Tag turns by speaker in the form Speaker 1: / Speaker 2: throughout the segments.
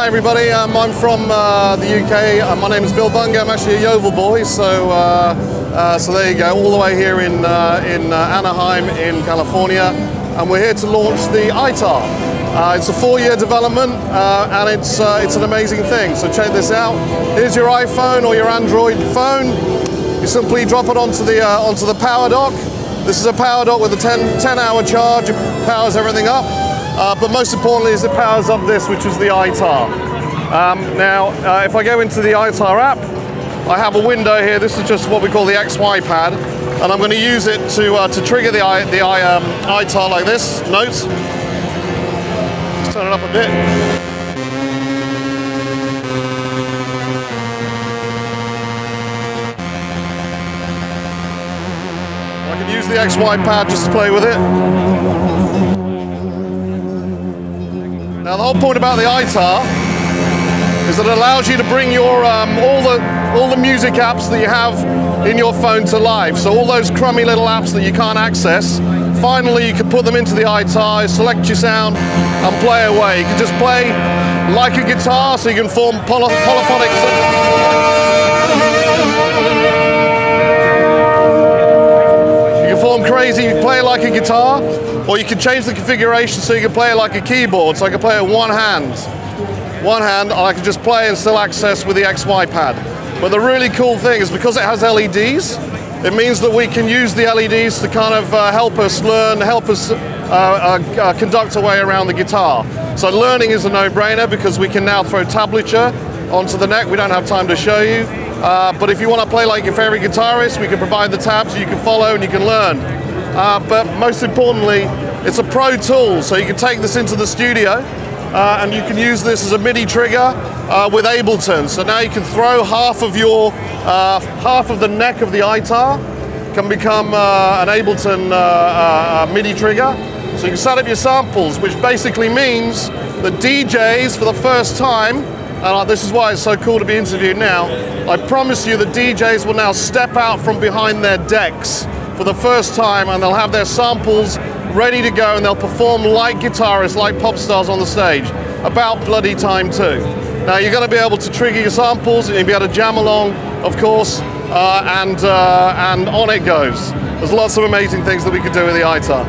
Speaker 1: Hi everybody. Um, I'm from uh, the UK. Uh, my name is Bill Bungay. I'm actually a Yeovil boy, so uh, uh, so there you go, all the way here in uh, in uh, Anaheim in California, and we're here to launch the iTar. It's a four-year development, and it's it's an amazing thing. So check this out. Here's your iPhone or your Android phone. You simply drop it onto the onto the power dock. This is a power dock with a 10, 10 hour charge. It powers everything up. Uh, but most importantly is it powers up this, which is the iTar. Um, now, uh, if I go into the iTar app, I have a window here. This is just what we call the XY pad, and I'm going to use it to uh, to trigger the I, the I, um, iTar like this. Let's turn it up a bit. I can use the XY pad just to play with it. Now the whole point about the iTar is that it allows you to bring your um, all the all the music apps that you have in your phone to life. So all those crummy little apps that you can't access, finally you can put them into the iTar, select your sound, and play away. You can just play like a guitar, so you can form poly polyphonic. You can form crazy, play like a guitar, or you can change the configuration so you can play it like a keyboard. So I can play it one hand. One hand, and I can just play and still access with the XY pad. But the really cool thing is because it has LEDs, it means that we can use the LEDs to kind of uh, help us learn, help us uh, uh, uh, conduct our way around the guitar. So learning is a no-brainer because we can now throw tablature onto the neck. We don't have time to show you. Uh, but if you want to play like your favorite guitarist, we can provide the tabs you can follow and you can learn. Uh, but most importantly, it's a pro tool, so you can take this into the studio uh, and you can use this as a MIDI trigger uh, with Ableton. So now you can throw half of your, uh, half of the neck of the iTar can become uh, an Ableton uh, MIDI trigger. So you can set up your samples, which basically means the DJs for the first time and this is why it's so cool to be interviewed now. I promise you the DJs will now step out from behind their decks for the first time and they'll have their samples ready to go and they'll perform like guitarists, like pop stars on the stage. About bloody time too. Now you're going to be able to trigger your samples and you'll be able to jam along, of course, uh, and, uh, and on it goes. There's lots of amazing things that we could do with the iTar.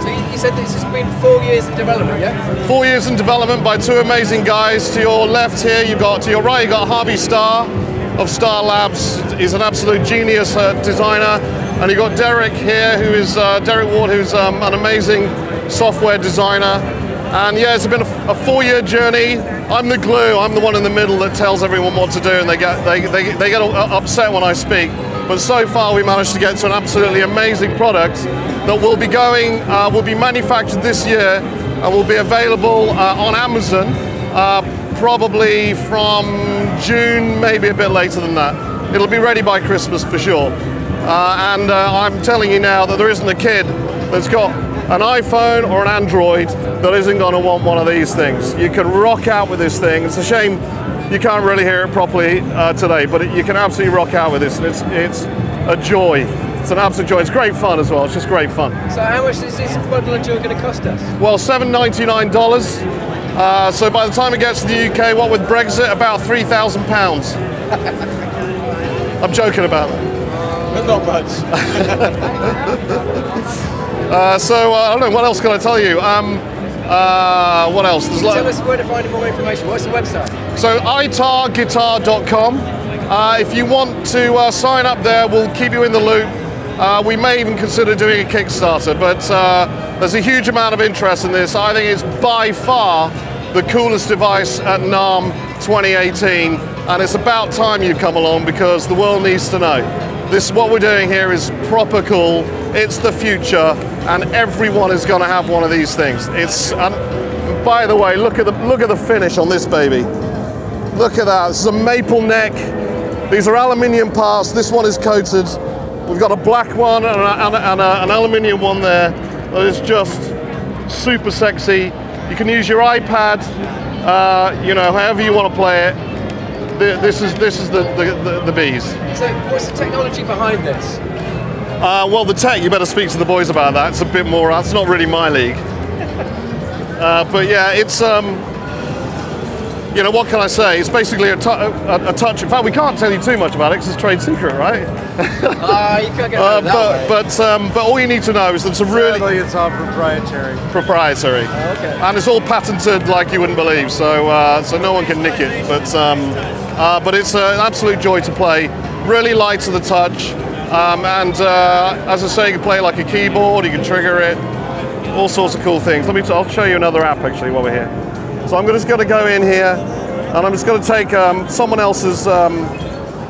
Speaker 2: So you, you said this has been four years in development, yeah?
Speaker 1: Four years in development by two amazing guys. To your left here, you've got to your right, you've got Harvey Starr of Starr Labs. He's an absolute genius uh, designer. And you've got Derek here, who is uh, Derek Ward, who's um, an amazing software designer. And yeah, it's been a, a four-year journey. I'm the glue. I'm the one in the middle that tells everyone what to do, and they get they, they, they get upset when I speak. But so far, we managed to get to an absolutely amazing product that will be going, uh, will be manufactured this year, and will be available uh, on Amazon uh, probably from June, maybe a bit later than that. It'll be ready by Christmas for sure. Uh, and uh, I'm telling you now that there isn't a kid that's got an iPhone or an Android that isn't going to want one of these things. You can rock out with this thing. It's a shame you can't really hear it properly uh, today, but it, you can absolutely rock out with this, and it's it's a joy. It's an absolute joy. It's great fun as well. It's just great fun.
Speaker 2: So how much is this bundle of joy going to cost us?
Speaker 1: Well, seven ninety nine dollars. Uh, so by the time it gets to the UK, what with Brexit, about three thousand pounds. I'm joking about that.
Speaker 2: But not much.
Speaker 1: Uh, so uh, I don't know. What else can I tell you? Um, uh, what else? There's
Speaker 2: Tell us where to find more information. What's the website?
Speaker 1: So itarguitar.com. Uh, if you want to uh, sign up there, we'll keep you in the loop. Uh, we may even consider doing a Kickstarter, but uh, there's a huge amount of interest in this. I think it's by far the coolest device at NAMM 2018, and it's about time you come along because the world needs to know. This what we're doing here is proper cool. It's the future, and everyone is going to have one of these things. It's and by the way, look at the look at the finish on this baby. Look at that. This is a maple neck. These are aluminium parts. This one is coated. We've got a black one and, a, and, a, and a, an aluminium one there that is just super sexy. You can use your iPad, uh, you know, however you want to play it. The, this is this is the, the, the, bees.
Speaker 2: So what's the technology behind this?
Speaker 1: Uh, well, the tech, you better speak to the boys about that. It's a bit more, that's not really my league. Uh, but yeah, it's um, you know what can I say? It's basically a, tu- a, a touch. In fact, we can't tell you too much about it because it's trade secret, right?
Speaker 2: Ah, you can't get
Speaker 1: Uh,
Speaker 2: that
Speaker 1: but
Speaker 2: way.
Speaker 1: but um, but all you need to know is that it's a really
Speaker 3: Sadly, it's all proprietary.
Speaker 1: proprietary,
Speaker 2: okay.
Speaker 1: and it's all patented like you wouldn't believe. So uh, so no one can nick it. But um, uh, but it's uh, an absolute joy to play. Really light to the touch, um, and uh, as I say, you can play it like a keyboard. You can trigger it, all sorts of cool things. Let me. T- I'll show you another app actually while we're here. So I'm just going to go in here, and I'm just going to take um, someone else's um,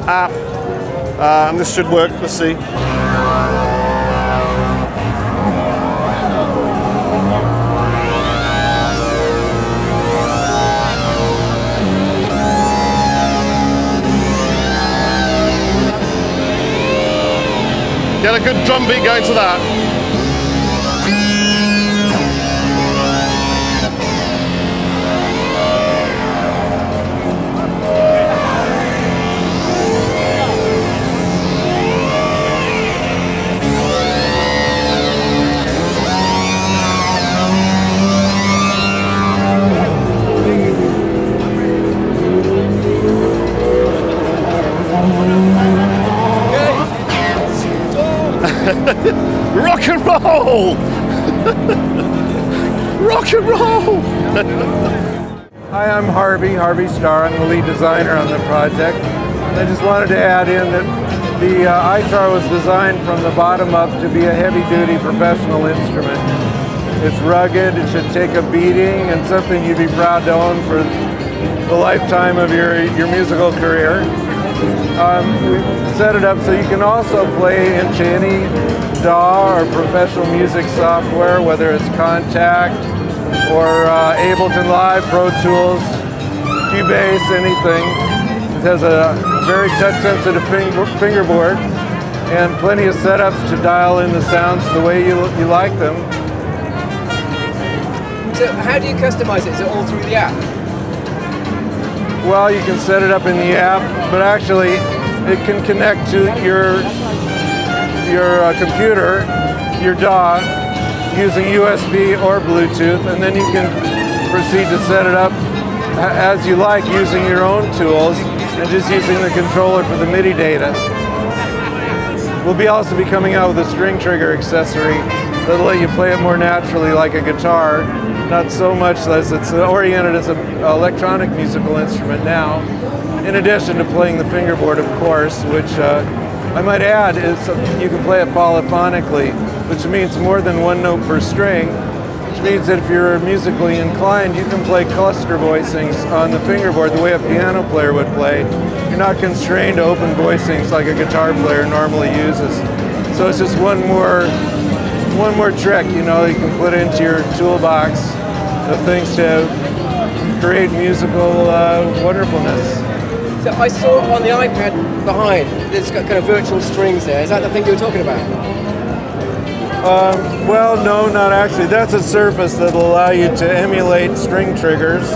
Speaker 1: app, uh, and this should work. Let's see. Get a good drum beat going to that. Rock and roll! Rock and roll!
Speaker 3: Hi, I'm Harvey, Harvey Starr. I'm the lead designer on the project. I just wanted to add in that the uh, iTar was designed from the bottom up to be a heavy-duty professional instrument. It's rugged, it should take a beating, and something you'd be proud to own for the lifetime of your, your musical career. Um, we set it up so you can also play into any DAW or professional music software, whether it's Kontakt or uh, Ableton Live, Pro Tools, Cubase, anything. It has a very touch-sensitive finger, fingerboard and plenty of setups to dial in the sounds the way you, you like them.
Speaker 2: So how do you customize it? Is it all through the app?
Speaker 3: Well, you can set it up in the app, but actually it can connect to your your uh, computer, your DAW, using USB or Bluetooth, and then you can proceed to set it up as you like using your own tools and just using the controller for the MIDI data. We'll be also be coming out with a string trigger accessory that'll let you play it more naturally like a guitar, not so much as it's oriented as an electronic musical instrument now. In addition to playing the fingerboard, of course, which uh, I might add is you can play it polyphonically, which means more than one note per string, which means that if you're musically inclined, you can play cluster voicings on the fingerboard the way a piano player would play. You're not constrained to open voicings like a guitar player normally uses. So it's just one more one more trick, you know, you can put into your toolbox of things to create musical uh, wonderfulness.
Speaker 2: So I saw on the iPad behind, there's got kind of virtual strings there. Is that the thing you were talking about?
Speaker 3: Well, no, not actually. That's a surface that'll allow you to emulate string triggers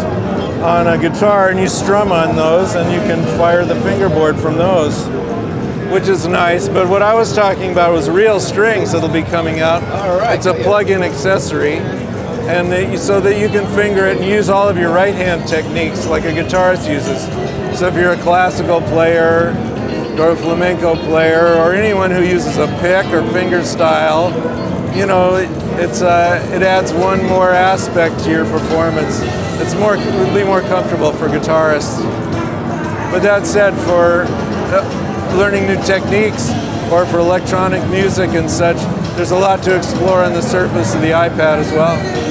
Speaker 3: on a guitar, and you strum on those, and you can fire the fingerboard from those, which is nice. But what I was talking about was real strings that'll be coming out.
Speaker 2: All right,
Speaker 3: It's a plug-in accessory, and so that you can finger it and use all of your right-hand techniques like a guitarist uses. So if you're a classical player, or a flamenco player, or anyone who uses a pick or finger style, you know, it, it's uh, it adds one more aspect to your performance. It's more would be more comfortable for guitarists. But that said, for uh, learning new techniques or for electronic music and such, there's a lot to explore on the surface of the iPad as well.